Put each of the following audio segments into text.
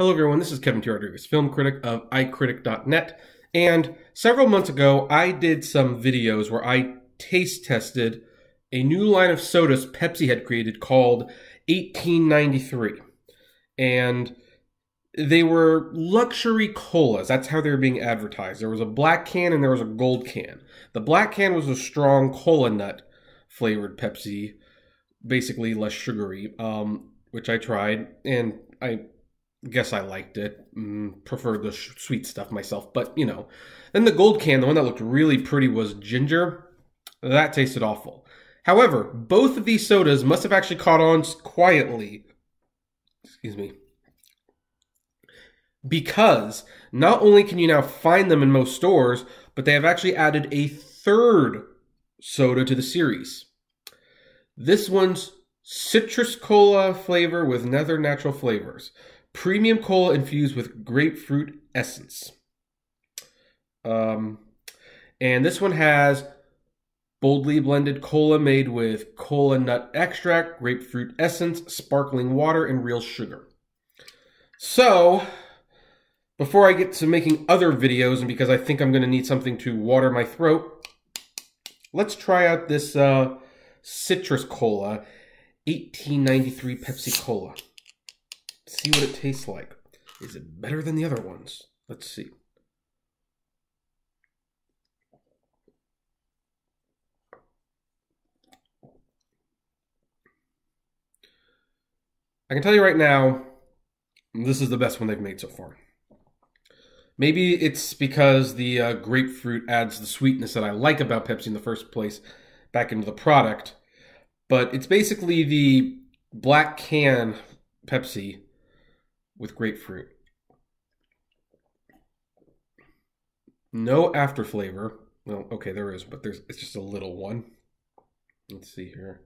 Hello, everyone. This is Kevin T. Rodriguez, film critic of iCritic.net. And several months ago, I did some videos where I taste tested a new line of sodas Pepsi had created called 1893. And they were luxury colas. That's how they were being advertised. There was a black can and there was a gold can. The black can was a strong cola nut flavored Pepsi, basically less sugary, um, which I tried. And I guess I liked it. Mm, preferred the sh- sweet stuff myself, but you know. Then the gold can, the one that looked really pretty, was ginger. That tasted awful. However, both of these sodas must have actually caught on quietly. Excuse me. Because not only can you now find them in most stores, but they have actually added a third soda to the series. This one's citrus cola flavor with nether natural flavors premium cola infused with grapefruit essence. Um, and this one has boldly blended cola made with cola nut extract, grapefruit essence, sparkling water, and real sugar. So, before I get to making other videos, and because I think I'm going to need something to water my throat, let's try out this uh, citrus cola, 1893 Pepsi Cola see what it tastes like. Is it better than the other ones? Let's see. I can tell you right now, this is the best one they've made so far. Maybe it's because the uh, grapefruit adds the sweetness that I like about Pepsi in the first place back into the product. But it's basically the black can Pepsi with grapefruit. No after flavor. Well, okay, there is, but there's it's just a little one. Let's see here.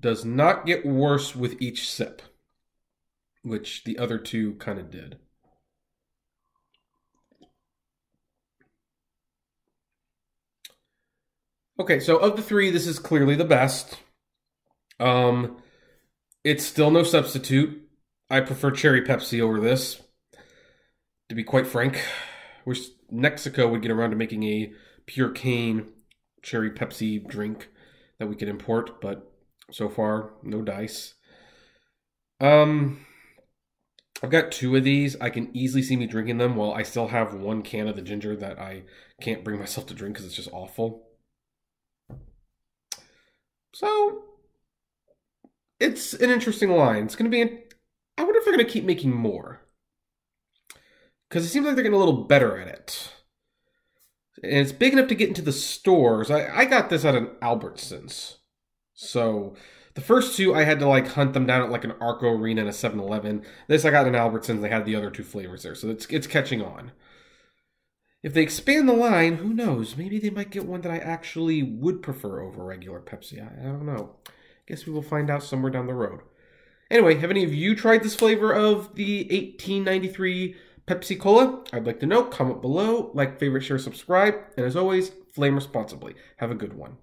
Does not get worse with each sip, which the other two kind of did. Okay, so of the three, this is clearly the best. Um, it's still no substitute. I prefer cherry Pepsi over this. To be quite frank, wish Mexico would get around to making a pure cane cherry Pepsi drink that we could import, but so far, no dice. Um, I've got two of these. I can easily see me drinking them while I still have one can of the ginger that I can't bring myself to drink because it's just awful. So it's an interesting line. It's going to be. I wonder if they're going to keep making more. Because it seems like they're getting a little better at it. And it's big enough to get into the stores. I, I got this at an Albertsons. So the first two, I had to like hunt them down at like an Arco Arena and a 7 Eleven. This I got in an Albertsons. They had the other two flavors there. So it's, it's catching on. If they expand the line, who knows? Maybe they might get one that I actually would prefer over regular Pepsi. I, I don't know. Guess we will find out somewhere down the road. Anyway, have any of you tried this flavor of the 1893 Pepsi Cola? I'd like to know. Comment below, like, favorite, share, subscribe, and as always, flame responsibly. Have a good one.